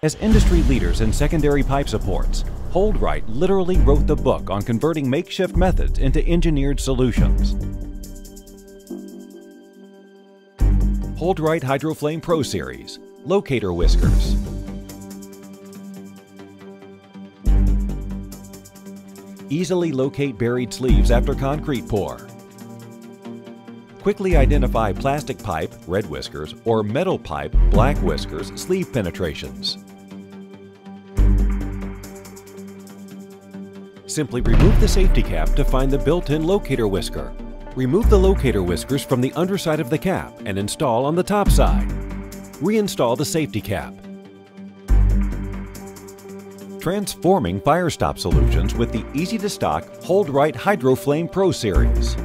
As industry leaders in secondary pipe supports, HoldRite literally wrote the book on converting makeshift methods into engineered solutions. HoldRite HydroFlame Pro Series, Locator Whiskers. Easily locate buried sleeves after concrete pour. Quickly identify plastic pipe, red whiskers, or metal pipe, black whiskers, sleeve penetrations. Simply remove the safety cap to find the built-in locator whisker. Remove the locator whiskers from the underside of the cap and install on the top side. Reinstall the safety cap. Transforming fire stop solutions with the easy-to-stock HoldRite HydroFlame Pro Series.